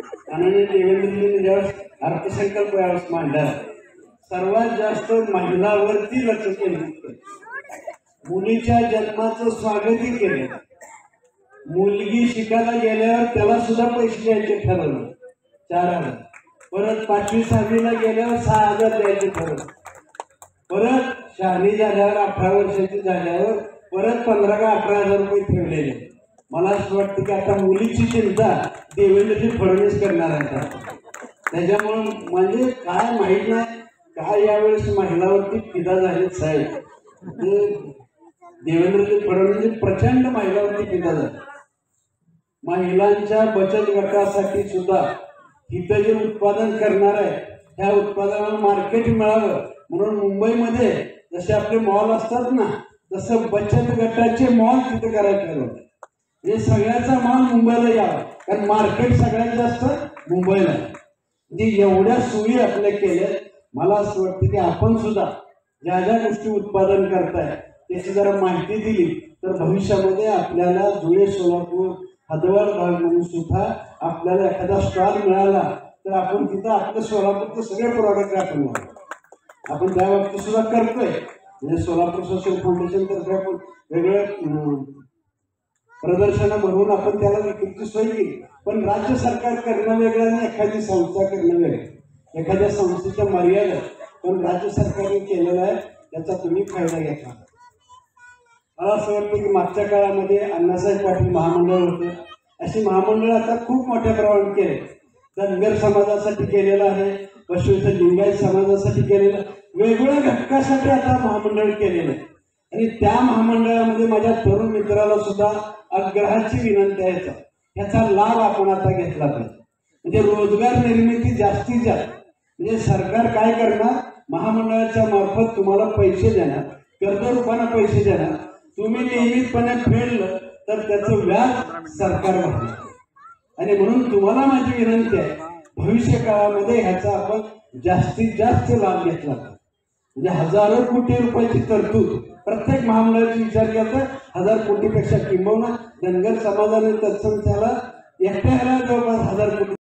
माननीय देवेंद्रजींनी ज्यावेळेस अर्थसंकल्प यावेळेस मांडला सर्वात जास्त महिलावरती लक्ष केंद्रित केलं. मुलीच्या जन्माचं स्वागतही केलं. मुलगी शिकायला गेल्यावर त्याला सुद्धा पैसे द्यायचे ठरवलं. चार हजार. परत पाचवी सहावीला गेल्यावर सहा हजार द्यायचे ठरवलं. परत शहाणी झाल्यावर अठरा वर्षाची झाल्यावर परत पंधरा का अठरा हजार रुपये ठेवलेले. मला असं वाटतं की आता मुलीची चिंता देवेंद्रजी फडणवीस करणार आहे त्याच्यामुळं म्हणजे काय माहीत नाही. काय यावेळेस महिलावरती फिदा झाले साहेब. देवेंद्रजी फडणवीस प्रचंड महिलावरती फिदा झाले. महिलांच्या बचत गटासाठी सुद्धा इथं जे उत्पादन करणार आहे त्या उत्पादनाला मार्केट मिळावं. म्हणून मुंबईमध्ये जसे आपले मॉल असतात ना तसं बचत गटाचे मॉल तिथे करायला ठरवलं. म्हणजे सगळ्याचा माल मुंबईला यावा. कारण मार्केट सगळ्यात जास्त मुंबईला म्हणजे एवढ्या सोयी आपल्या केल्या मला असं वाटतं की आपण सुद्धा ज्या ज्या गोष्टी उत्पादन करताय त्याची जरा माहिती दिली तर भविष्यामध्ये आपल्याला धुळे सोलापूर हदवार भाग म्हणून सुद्धा आपल्याला एखादा स्टॉल मिळाला तर आपण तिथं आपलं सोलापूरचे सगळे प्रॉडक्ट आपण आपण त्या बाबतीत सुद्धा करतोय. म्हणजे सोलापूर सोशल फाउंडेशन तर्फे आपण वेगळं प्रदर्शन म्हणून आपण त्याला विक्रीची सोय केली. पण राज्य सरकार करणं वेगळं आणि एखादी संस्था करणं वेगळं. एखाद्या संस्थेच्या मर्यादा. पण राज्य सरकारने केलेलं आहे त्याचा तुम्ही फायदा घेतला मला असं वाटतं की मागच्या काळामध्ये अण्णासाहेब पाटील महामंडळ होतं. अशी महामंडळ आता खूप मोठ्या प्रमाणात केले. धनगर समाजासाठी केलेलं आहे पशुविध लिंगायत समाजासाठी केलेलं आहे. वेगवेगळ्या घटकासाठी आता महामंडळ केलेलं आहे. आणि त्या महामंडळामध्ये माझ्या तरुण मित्राला सुद्धा आग्रहाची विनंती आहे याचा. लाभ आपण आता घेतला पाहिजे. म्हणजे रोजगार निर्मिती जास्तीत जास्त. म्हणजे सरकार काय करणार? महामंडळाच्या मार्फत तुम्हाला पैसे देणार. कर्जरूपाने पैसे देणार. तुम्ही नियमितपणे फेडलं तर त्याचं व्याज सरकार वाढणार आणि म्हणून तुम्हाला माझी विनंती आहे भविष्य काळामध्ये ह्याचा आपण जास्तीत जास्त लाभ घेतला म्हणजे हजारो कोटी रुपयाची तरतूद प्रत्येक महामंडळाची विचार करता हजार कोटीपेक्षा किंबहुना धनगर समाजाने तत्सम झाला एकट्याला जवळपास हजार कोटी